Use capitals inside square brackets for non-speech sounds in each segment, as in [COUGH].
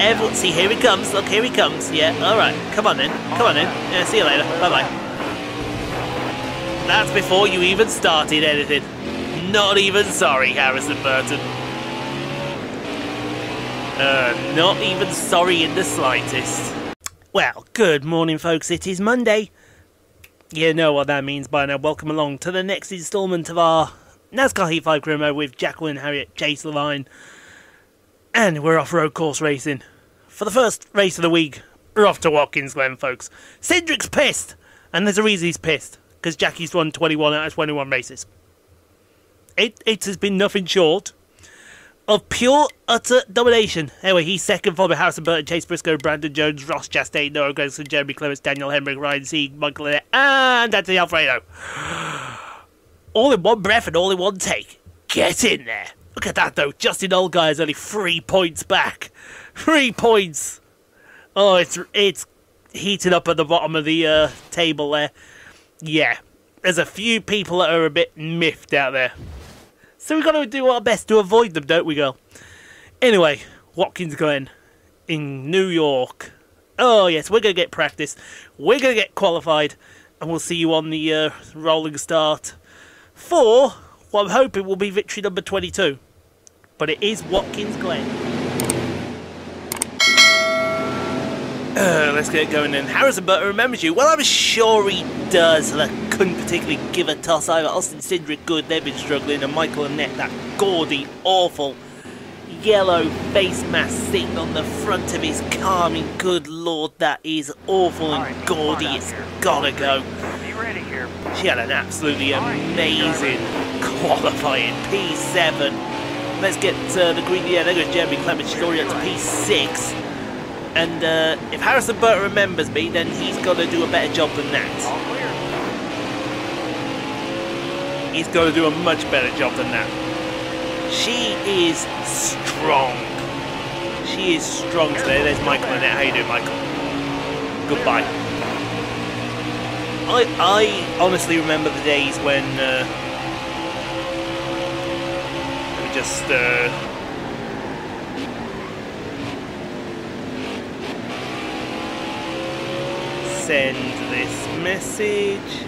everyone, see, here he comes. Look, here he comes. Yeah, alright. Come on then. Come on then. Yeah, see you later. Bye-bye. That's before you even started anything. Not even sorry, Harrison Burton. Uh, not even sorry in the slightest. Well, good morning, folks. It is Monday. You know what that means by now. Welcome along to the next instalment of our NASCAR Heat 5 Career Mode with Jacqueline Harriet Chase Line. And we're off road course racing. For the first race of the week, we're off to Watkins Glen, folks. Cindric's pissed! And there's a reason he's pissed. Because Jackie's won 21 out of 21 races. It, it has been nothing short of pure, utter domination. Anyway, he's second, followed by Harrison Burton, Chase Briscoe, Brandon Jones, Ross Chastain, Noah Gragson, Jeremy Clements, Daniel Hemric, Ryan Sieg, Michael Annett, and Anthony Alfredo. All in one breath and all in one take. Get in there. Look at that, though. Justin Allgaier is only three points back. Three points. Oh, it's it's heating up at the bottom of the uh, table there. Yeah, there's a few people that are a bit miffed out there. So we've got to do our best to avoid them, don't we, girl? Anyway, Watkins Glen in New York. Oh, yes, we're going to get practice. We're going to get qualified. And we'll see you on the uh, rolling start for what I'm hoping will be victory number 22. But it is Watkins Glen. Uh, let's get going then. Harrison Burton remembers you. Well, I'm sure he does. I couldn't particularly give a toss either. Austin Cindric, good. They've been struggling. And Michael Annett, that gaudy, awful yellow face mask sitting on the front of his car. I mean, good lord, that is awful and right, gaudy. It's gotta go. She had an absolutely amazing qualifying P7. Let's get uh, the green. Yeah, there goes Jeremy Clements. She's already up to P6. And uh, if Harrison Burton remembers me, then he's got to do a better job than that. He's got to do a much better job than that. She is strong. She is strong today. There's Michael Annett. How you doing, Michael? Goodbye. I I honestly remember the days when uh, me just uh, send this message.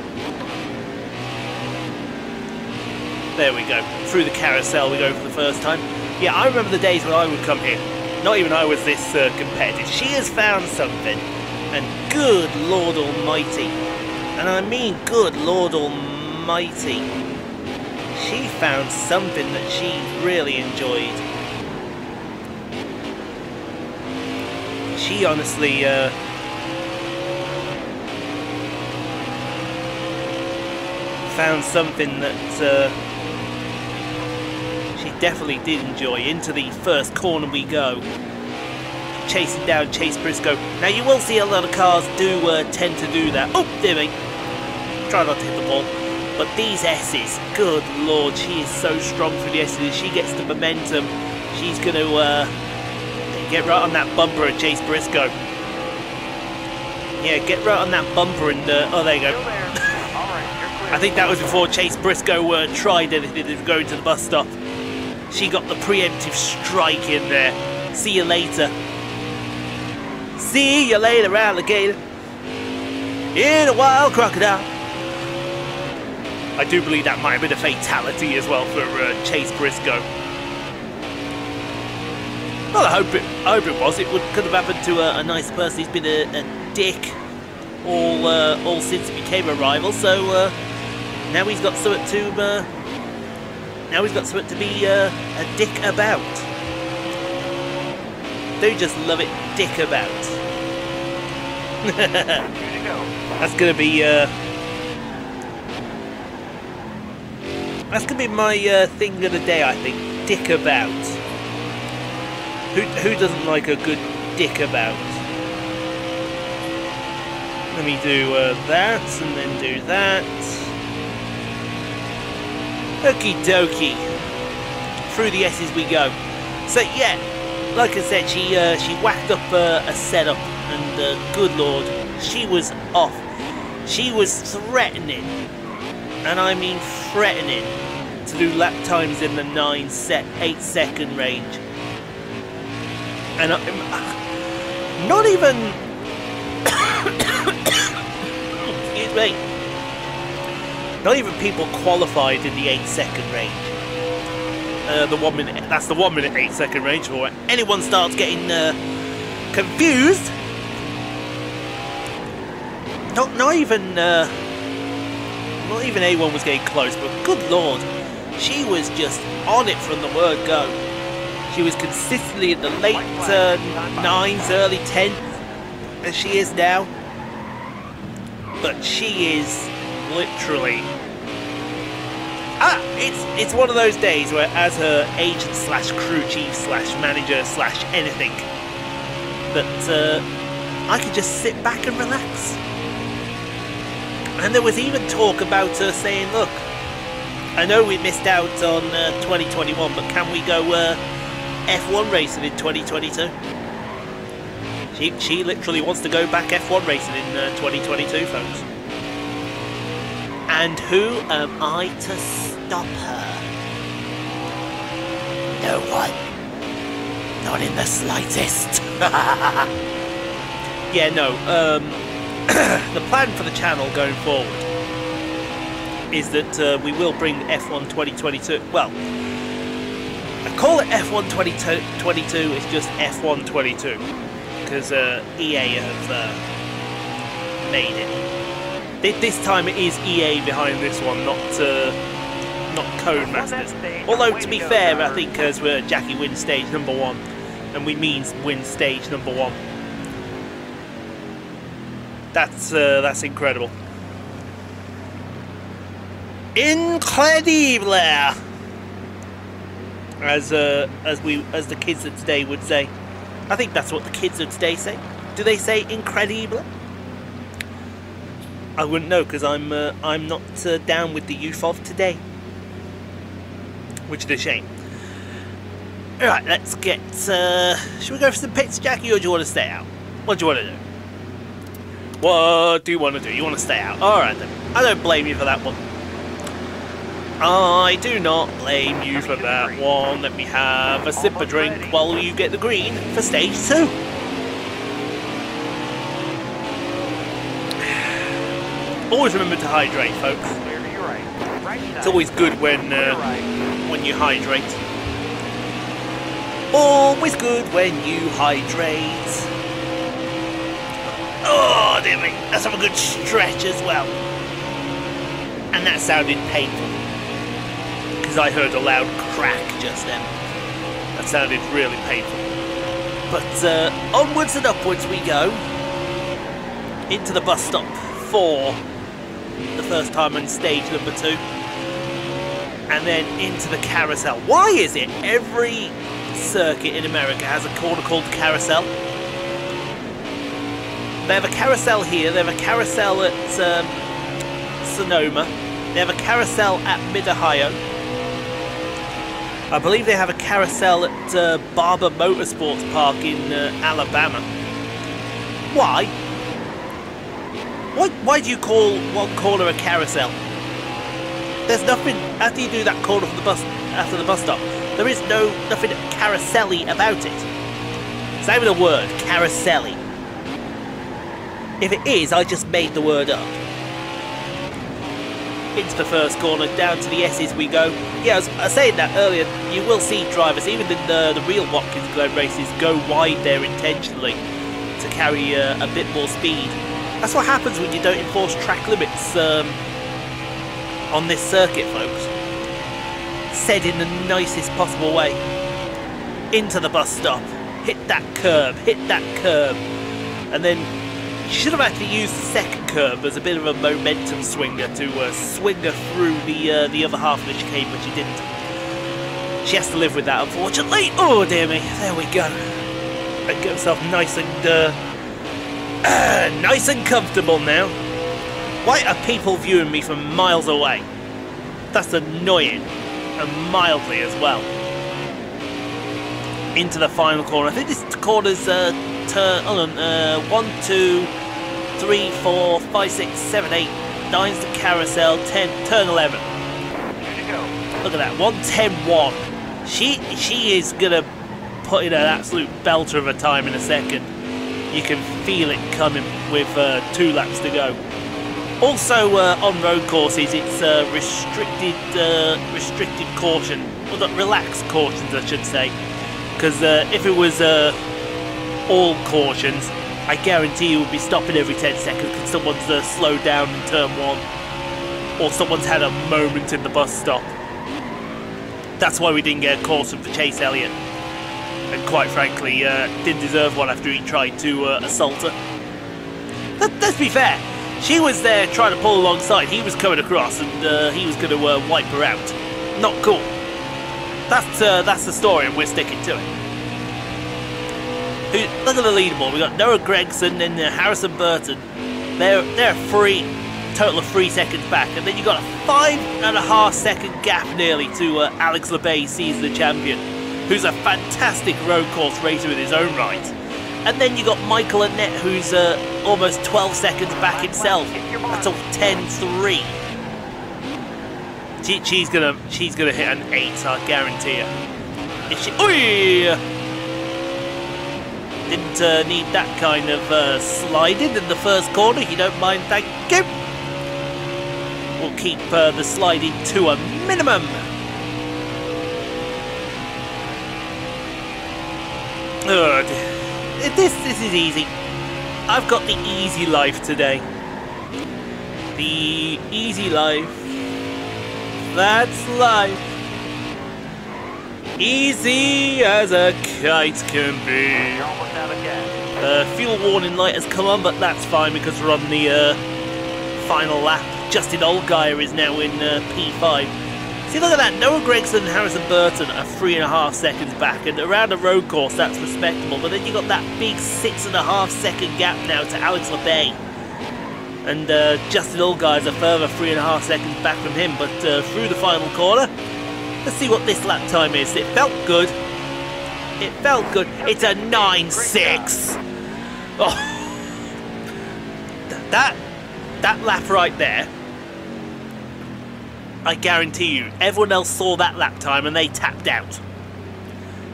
There we go. Through the carousel we go for the first time. Yeah, I remember the days when I would come here. Not even I was this uh, competitive. She has found something. And good Lord Almighty. And I mean good Lord Almighty. She found something that she really enjoyed. She honestly uh, found something that uh, she definitely did enjoy. Into the first corner we go. Chasing down Chase Briscoe. Now you will see a lot of cars do uh, tend to do that. Oh, dear me. Try not to hit the ball. But these S's, good lord, she is so strong through the S's. She gets the momentum. She's going to uh, get right on that bumper of Chase Briscoe. Yeah, get right on that bumper and... Uh, oh, there you go. [LAUGHS] I think that was before Chase Briscoe uh, tried anything to go to the bus stop. She got the preemptive strike in there. See you later. See you later, alligator. In a wild crocodile. I do believe that might have been a fatality as well for uh, Chase Briscoe. Well, I hope it. I hope it was. It would could have happened to a, a nice person. He's been a, a dick all uh, all since he became a rival. So uh, now he's got something to. Uh, now he's got something to be uh, a dick about. Don't just love it, dick about. [LAUGHS] That's gonna be. That's gonna be my uh, thing of the day, I think. Dick about. Who who doesn't like a good dick about? Let me do uh, that, and then do that. Okie dokie. Through the S's we go. So yeah, like I said, she uh, she whacked up uh, a setup, and uh, good lord, she was off. She was threatening, and I mean threatening, to do lap times in the nine set eight second range. And I'm not even. [COUGHS] excuse me. Not even people qualified in the 8 second range. Uh, the one minute. That's the one minute, 8 second range. For anyone starts getting uh, confused. Not, not even. Uh, not even A1 was getting close, but good lord, she was just on it from the word go. She was consistently in the late uh, nines, early tens, as she is now. But she is literally. Ah, it's it's one of those days where, as her agent slash crew chief slash manager slash anything, that uh, I could just sit back and relax. And there was even talk about her saying, look, I know we missed out on uh, 2021, but can we go uh, F1 racing in 2022? She, she literally wants to go back F1 racing in uh, 2022, folks. And who am I to stop her? No one. Not in the slightest. [LAUGHS] yeah, no, um, [COUGHS] the plan for the channel going forward is that uh, we will bring F1 2022. Well, I call it F1 2022. It's just F1 22 because uh, EA have uh, made it. This time it is EA behind this one, not uh, not Codemasters. Although to be fair, I think as we're Jackie wins stage number one, and we mean win stage number one. That's uh, that's incredible. Incredible, as uh, as we as the kids of today would say. I think that's what the kids of today say. Do they say incredible? I wouldn't know because I'm uh, I'm not uh, down with the youth of today, which is a shame. All right, let's get. Uh, should we go for some pits, Jackie, or do you want to stay out? What do you want to do? What do you want to do? You want to stay out? Alright then. I don't blame you for that one. I do not blame you for that one. Let me have a sip of drink while you get the green for stage two. Always remember to hydrate, folks. It's always good when uh, when you hydrate. Always good when you hydrate. Oh, dear me. Let's have a good stretch as well. And that sounded painful. Because I heard a loud crack just then. That sounded really painful. But uh, onwards and upwards we go. Into the bus stop for the first time on stage number two. And then into the carousel. Why is it every circuit in America has a corner called carousel? They have a carousel here, they have a carousel at um, Sonoma, they have a carousel at Mid-Ohio. I believe they have a carousel at uh, Barber Motorsports Park in uh, Alabama. Why? Why, why do you call one corner a carousel? There's nothing, after you do that corner from the bus, after the bus stop, there is no, nothing carousel about it. It's not even a word, carousel. If it is, I just made the word up. Into the first corner, down to the S's we go. Yeah, I was, I was saying that earlier, you will see drivers, even in the, the real Watkins Glen races, go wide there intentionally to carry uh, a bit more speed. That's what happens when you don't enforce track limits um, on this circuit, folks. Said in the nicest possible way. Into the bus stop, hit that curb, hit that curb, and then should have actually used the second curve as a bit of a momentum swinger to uh, swing her through the uh, the other half of the chicane, but she didn't. She has to live with that, unfortunately. Oh, dear me. There we go. And get herself nice and, uh, [CLEARS THROAT] nice and comfortable now. Why are people viewing me from miles away? That's annoying. And mildly as well. Into the final corner. I think this corner's, uh, turn, on, uh, one, two, three, four, five, six, seven, eight, nine's the carousel, ten, turn 11. Here you go. Look at that, 110 1. She, she is gonna put in an absolute belter of a time in a second. You can feel it coming with uh, two laps to go. Also, uh, on road courses, it's uh, restricted uh, restricted caution, well, not relaxed cautions, I should say. Because uh, if it was uh, all cautions, I guarantee you'll be stopping every 10 seconds because someone's uh, slowed down in turn one, or someone's had a moment in the bus stop. That's why we didn't get a caution for Chase Elliott, and quite frankly, didn't deserve one after he tried to assault her. Let, let's be fair she was there trying to pull alongside. He was coming across, and uh, he was going to uh, wipe her out. Not cool. That's uh, that's the story, and we're sticking to it. Look at the leaderboard. We got Noah Gragson and uh, Harrison Burton. They're they're three, total of three seconds back, and then you got a five and a half second gap nearly to uh, Alex Labbe, season the champion, who's a fantastic road course racer in his own right. And then you got Michael Annett, who's uh, almost 12 seconds back himself. That's a 10-3. She, she's gonna she's gonna hit an eight, I guarantee you. Is she? Oy! Didn't uh, need that kind of uh, sliding in the first corner. You don't mind, thank you. We'll keep uh, the sliding to a minimum. Oh, this this is easy. I've got the easy life today. The easy life. That's life. Easy as a kite can be. Uh, fuel warning light has come on, but that's fine because we're on the uh, final lap. Justin Allgaier is now in uh, P5. See, look at that. Noah Gragson and Harrison Burton are three and a half seconds back, and around a road course, that's respectable. But then you've got that big six and a half second gap now to Alex Labbe. And uh, Justin Allgaier is a further three and a half seconds back from him. But uh, through the final corner, let's see what this lap time is. It felt good. It felt good. It's a 9-6. Oh. That, that lap right there I guarantee you, everyone else saw that lap time and they tapped out.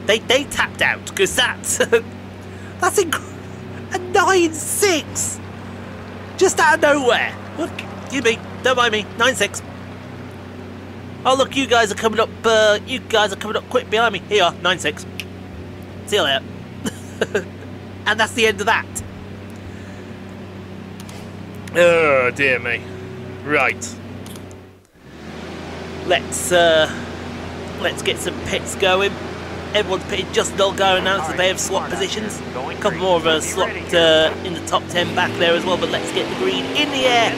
They they tapped out because that's [LAUGHS] that's inc- a nine six, just out of nowhere. Look, you me, don't mind me, nine six. Oh look, you guys are coming up. Uh, you guys are coming up quick behind me. Here, nine six. See you later. [LAUGHS] and that's the end of that. Oh dear me. Right. Let's uh, let's get some pits going. Everyone's pitted just not going now so they have slot positions. A couple more of us slopped uh, in the top 10 back there as well, but let's get the green in the air.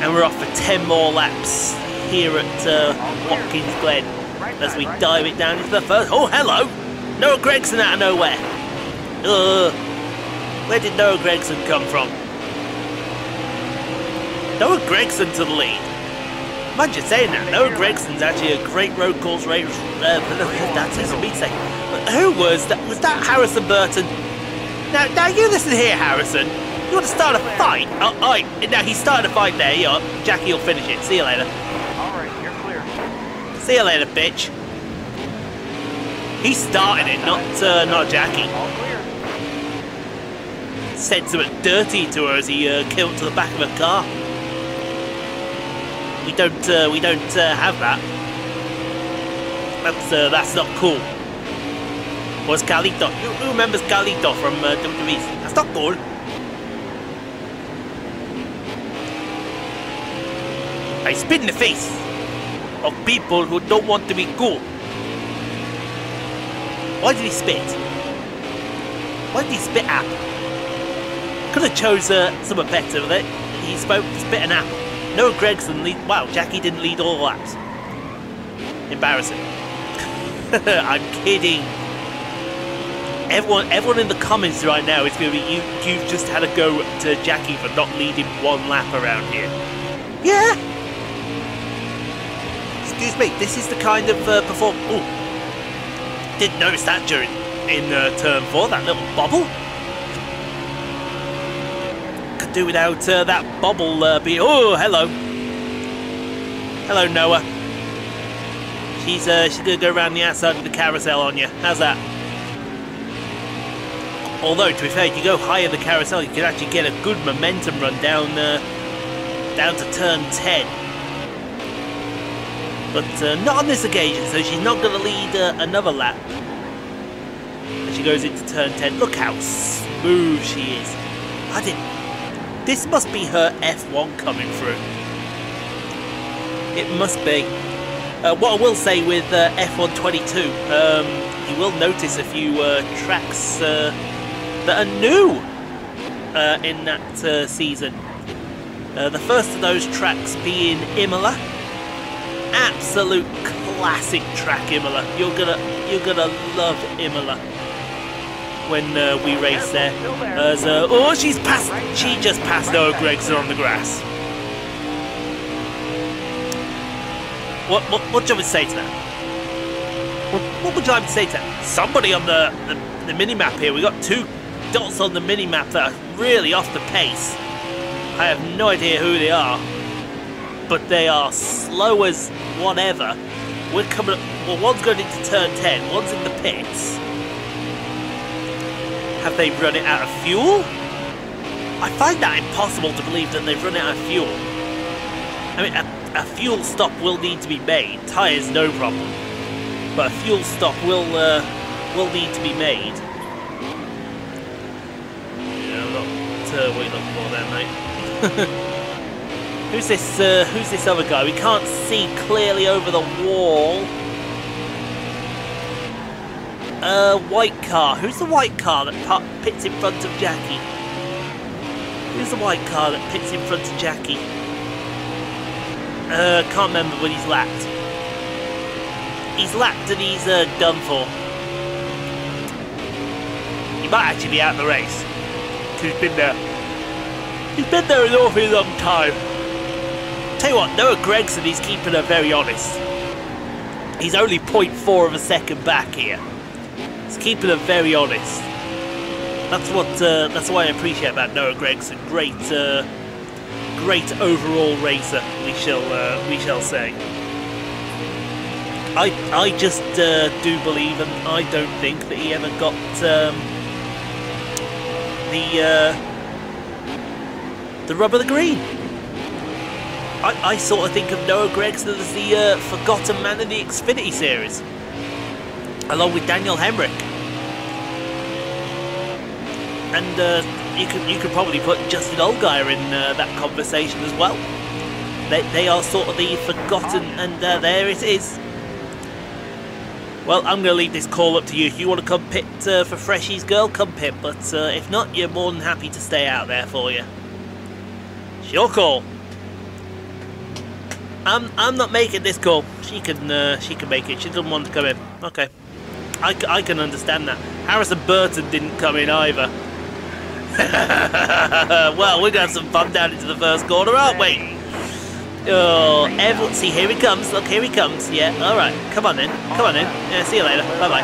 And we're off for 10 more laps here at uh, Watkins Glen as we dive it down into the first. Oh, hello! Noah Gragson out of nowhere. Uh, where did Noah Gragson come from? Noah Gragson to the lead. Mind you saying that, Noah Gragson's actually a great road course racer. Uh, that's his me. Who was that? Was that Harrison Burton? Now, now you listen here, Harrison. You want to start a fight? Oh, oh now he started a fight there. You Jackie will finish it. See you later. All right, you're clear. See you later, bitch. He started it, not uh, not Jackie. Said something dirty to her as he uh, killed to the back of a car. We don't uh, we don't uh, have that. That's uh, that's not cool. Was Carlito? Who, remembers Carlito from uh, WWE? That's not cool. I spit in the face of people who don't want to be cool. Why did he spit? Why did he spit apple? Could have chose uh, something better with it. He spoke spit an apple. Noah Gragson lead. Wow, Jackie didn't lead all laps. Embarrassing. [LAUGHS] I'm kidding. Everyone, everyone in the comments right now is going to be you. You've just had a go to Jackie for not leading one lap around here. Yeah. Excuse me. This is the kind of uh, perform. Oh, didn't notice that during in uh, turn four. That little bubble Could do without uh, that bobble uh, be. Oh, hello. Hello, Noah. She's uh, she's gonna go around the outside of the carousel on you. How's that? Although, to be fair, if you go higher the carousel, you can actually get a good momentum run down uh, down to turn 10. But uh, not on this occasion, so she's not going to lead uh, another lap. She goes into turn 10. Look how smooth she is. I didn't... This must be her F1 coming through. It must be. Uh, what I will say with uh, F1 22, um, you will notice a few uh, tracks uh, that are new in that season. the first of those tracks being Imola. Absolute classic track Imola. You're gonna you're gonna love Imola when uh, we race there. As, uh, oh, she's passed. She just passed Noah Gragson on the grass. What, what, what do you want to say to that? What, what would you like to say to that? Somebody on the, the, the mini-map here, we got two dots on the mini-map that are really off the pace. I have no idea who they are, but they are slow as whatever. We're coming up, well one's going into turn 10, one's in the pits. Have they run it out of fuel? I find that impossible to believe that they've run out of fuel. I mean, a fuel stop will need to be made. Tyres, no problem. But a fuel stop will uh, will need to be made. Yeah, I'm not uh, you looking for there, mate. [LAUGHS] who's this? Uh, who's this other guy? We can't see clearly over the wall. Uh, white car. Who's the white car that pits in front of Jackie? Who's the white car that pits in front of Jackie? Uh, can't remember when he's lapped. He's lapped and he's uh, done for. He might actually be out of the race. He's been there. He's been there an awfully long time. Tell you what, Noah Gragson—he's keeping her very honest. He's only 0.4 of a second back here. He's keeping her very honest. That's what. Uh, that's what I appreciate about Noah Gragson. Great. Uh, great overall racer, we shall uh, we shall say. I I just uh, do believe, and I don't think that he ever got um, the uh, the rub of the green. I, I sort of think of Noah Gragson as the uh, forgotten man in the Xfinity series, along with Daniel Hemric. And uh, you could you could probably put Justin Allgaier in uh, that conversation as well. They, they are sort of the forgotten, and uh, there it is. Well, I'm going to leave this call up to you. If you want to come pit uh, for Freshy's girl, come pit. But uh, if not, you're more than happy to stay out there for you. It's your call. I'm I'm not making this call. She can uh, she can make it. She doesn't want to come in. Okay, I, I can understand that. Harrison Burton didn't come in either. [LAUGHS] well, we're going to have some fun down into the first corner, aren't we? Oh, everyone, see, here he comes. Look, here he comes. Yeah, alright. Come on then. Come on then. Yeah, see you later. Bye-bye.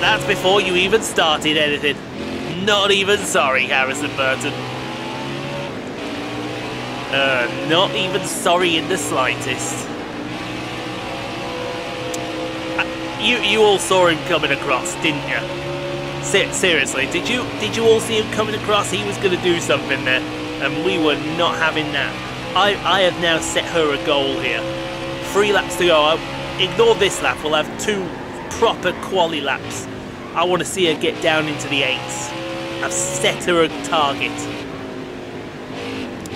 That's before you even started anything. Not even sorry, Harrison Burton. Uh, not even sorry in the slightest. Uh, you, you all saw him coming across, didn't you? seriously, did you did you all see him coming across? He was going to do something there, and we were not having that. I I have now set her a goal here. Three laps to go. I, ignore this lap. We'll have two proper quali laps. I want to see her get down into the eights. I've set her a target.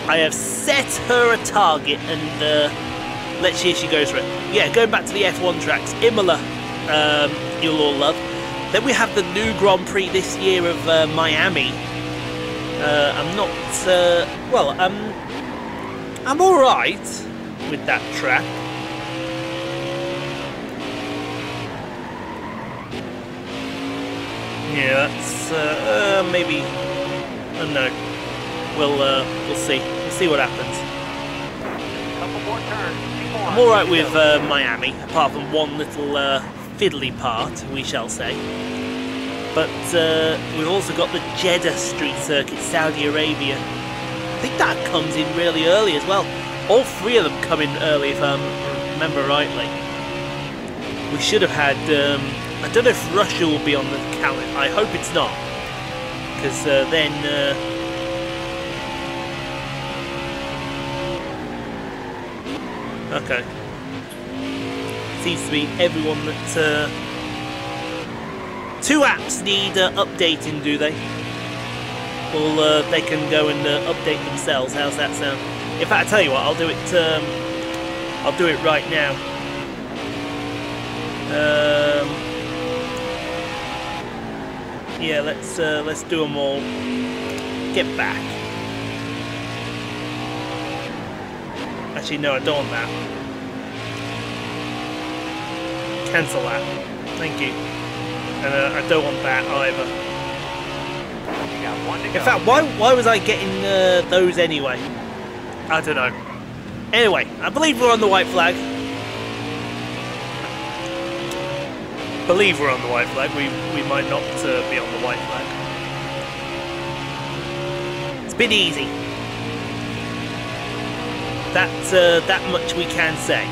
I have set her a target, and uh, let's see if she goes for it. Yeah, going back to the F1 tracks, Imola, um, you'll all love. Then we have the new Grand Prix this year of uh, Miami. Uh, I'm not, uh, well, um, I'm alright with that track. Yeah, that's, uh, uh, maybe, I don't know. We'll, uh, we'll see. We'll see what happens. I'm alright with uh, Miami, apart from one little uh, fiddly part, we shall say. But uh, we've also got the Jeddah Street Circuit, Saudi Arabia. I think that comes in really early as well. All three of them come in early, if I remember rightly. We should have had um, I don't know if Russia will be on the calendar. I hope it's not. Because uh, then... Okay. Seems to be everyone that... Uh... Two apps need uh, updating, do they? Well, uh, they can go and uh, update themselves. How's that sound? In fact, I tell you what, I'll do it. Um, I'll do it right now. Um, yeah, let's uh, let's do them all. Get back. Actually, no, I don't want that. Cancel that. Thank you. And uh, I don't want that either. In fact, why why was I getting uh, those anyway? I don't know. Anyway, I believe we're on the white flag. Believe we're on the white flag. We we might not uh, be on the white flag. It's been easy. That uh, that much we can say.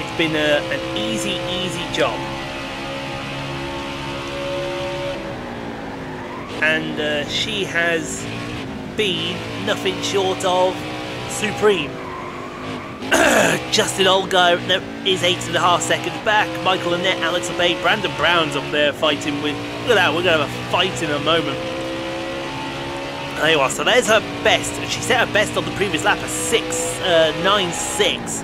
It's been a, an easy, easy job. and uh, she has been nothing short of supreme. [CLEARS THROAT] Justin Allgaier is eight and a half seconds back. Michael Annett, Alex Labbe, Brandon Brown's up there fighting with. Look at that, we're going to have a fight in a moment. There you are, so there's her best. She set her best on the previous lap of 6 uh, 9 6.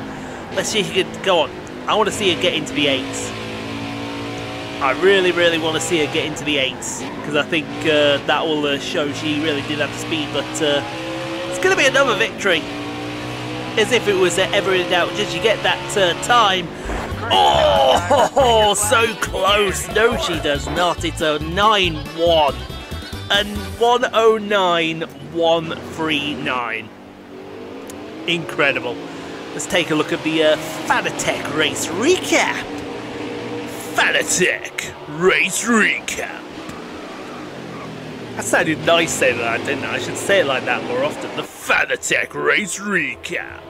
Let's see if she can go on. I want to see her get into the 8s. I really, really want to see her get into the eights because I think uh, that will uh, show she really did have the speed. But uh, it's going to be another victory, as if it was ever in doubt. Did you get that uh, time? Oh, [LAUGHS] so close! No, she does not. It's a nine-one and one oh nine one three nine. Incredible. Let's take a look at the uh, Fanatec race recap. Fanatec Race Recap. That sounded nice saying that, didn't I? I should say it like that more often. The Fanatec Race Recap.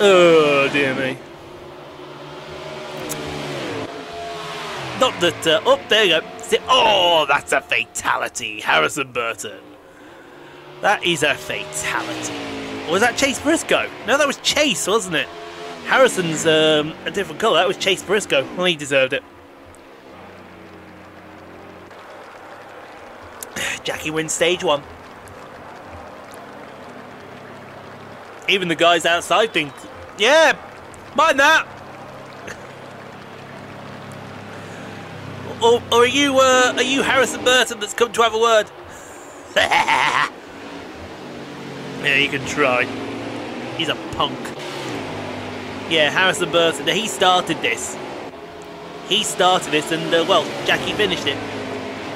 Oh, dear me. Not that. Uh, oh, there you go. Oh, that's a fatality. Harrison Burton. That is a fatality. Was that Chase Briscoe? No, that was Chase, wasn't it? Harrison's um, a different colour. That was Chase Briscoe. Well, he deserved it. [SIGHS] Jackie wins stage one. Even the guys outside think, yeah, mind that. Or, or, are you uh, are you Harrison Burton that's come to have a word? [LAUGHS] yeah, you can try. He's a punk. Yeah, Harrison Burton. He started this. He started this, and uh, well, Jackie finished it.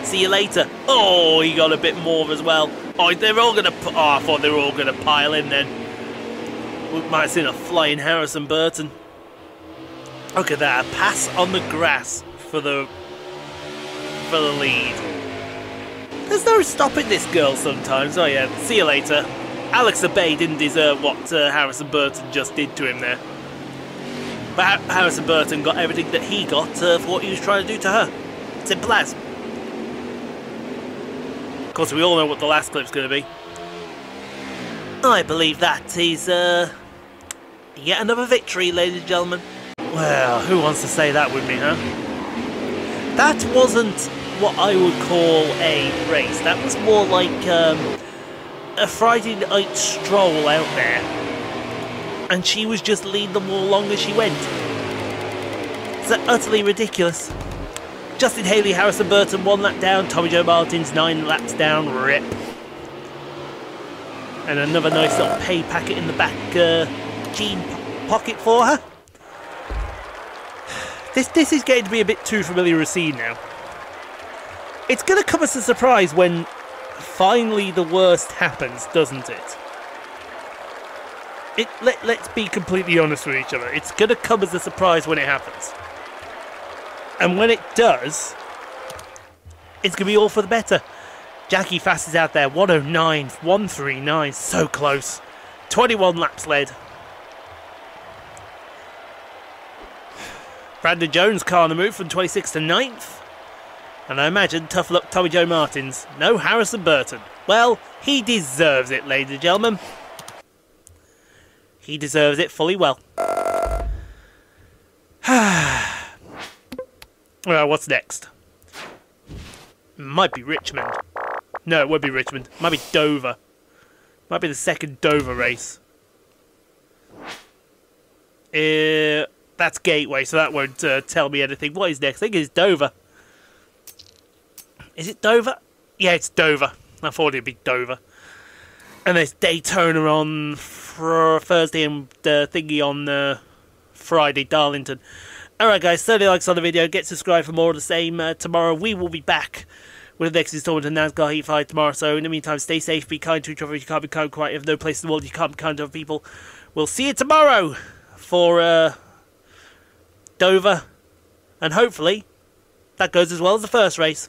See you later. Oh, he got a bit more as well. Oh, they're all gonna. Oh, I thought they were all gonna pile in then. We might have seen a flying Harrison Burton. Look at that, a pass on the grass for the for the lead. There's no stopping this girl sometimes. Oh yeah, see you later. Alex Labbe didn't deserve what uh, Harrison Burton just did to him there. But Harrison Burton got everything that he got uh, for what he was trying to do to her. Simple as. Of course, we all know what the last clip's going to be. I believe that is uh, yet another victory, ladies and gentlemen. Well, who wants to say that with me, huh? That wasn't what I would call a race. That was more like um, a Friday night stroll out there and she was just leading them all along as she went. It's utterly ridiculous. Justin Haley, Harrison Burton, one lap down. Tommy Joe Martins, nine laps down. Rip. And another nice little pay packet in the back uh, jean pocket for her. [SIGHS] This this is getting to be a bit too familiar a scene now. It's going to come as a surprise when finally the worst happens, doesn't it? it, let, let's be completely honest with each other. It's going to come as a surprise when it happens. And when it does, it's going to be all for the better. Jackie Fast is out there, 109, 139, so close. 21 laps led. Brandon Jones car on the move from 26th to 9th. And I imagine tough luck Tommy Joe Martins. No Harrison Burton. Well, he deserves it, ladies and gentlemen. He deserves it fully well. [SIGHS] well, what's next? Might be Richmond. No, it would be Richmond. Might be Dover. Might be the second Dover race. Uh, that's Gateway, so that won't uh, tell me anything. What is next? I think it's Dover. Is it Dover? Yeah, it's Dover. I thought it'd be Dover. And there's Daytona on fr- Thursday and uh, thingy on uh, Friday, Darlington. Alright, guys, 30 likes on the video. Get subscribed for more of the same. Uh, tomorrow we will be back with the next installment of NASCAR Heat 5 tomorrow. So, in the meantime, stay safe, be kind to each other. You can't be kind, quite. If no place in the world you can't be kind to other people. We'll see you tomorrow for uh, Dover. And hopefully, that goes as well as the first race.